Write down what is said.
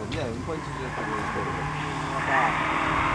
我念我一关系是特别特别的